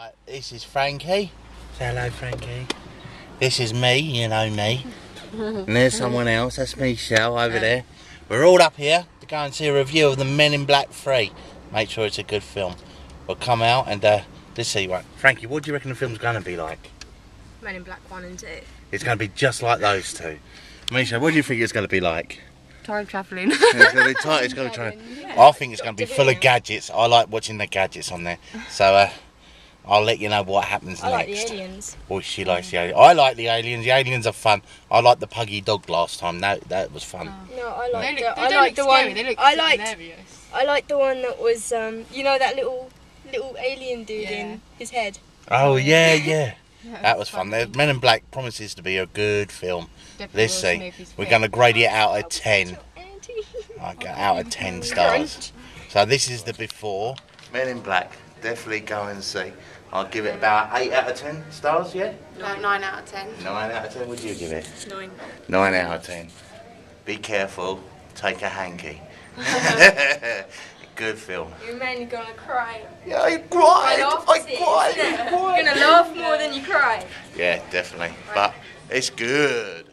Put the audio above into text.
Right, this is Frankie. Say hello, Frankie. This is me, you know me. and there's someone else, that's Michelle over there. We're all up here to go and see a review of the Men in Black 3. Make sure it's a good film. We'll come out and uh, let's see what. Frankie, what do you reckon the film's going to be like? Men in Black 1 and 2. It's going to be just like those two. Misha, what do you think it's going to be like? Time travelling. It's going to be tight. It's going to try. I think it's going to be full of gadgets. I like watching the gadgets on there. So uh, I'll let you know what happens I like the next. aliens. Oh, she likes the aliens. I like the aliens. The aliens are fun. I liked the puggy dog last time. That that was fun. No, I They like look, the, they I don't like look the scary, one. They look I liked hilarious. I like the one that was um you know that little little alien dude Yeah. in his head. Oh yeah, yeah. Yeah, That was fun. The Men in Black promises to be a good film. Definitely Let's was see. Murphy's We're pick. going to grade it out of ten. I go out of ten stars. So this is the before. Men in Black. Definitely go and see. I'll give it about eight out of ten stars. Yeah. Like 9 out of 10. Nine out of ten. Would you give it? Nine. Nine out of ten. Be careful. Take a hanky. Good film. You're mainly gonna cry. Yeah, I cried. laugh I to cried. I cried. You're gonna laugh more than you cry. Yeah, definitely. But it's good.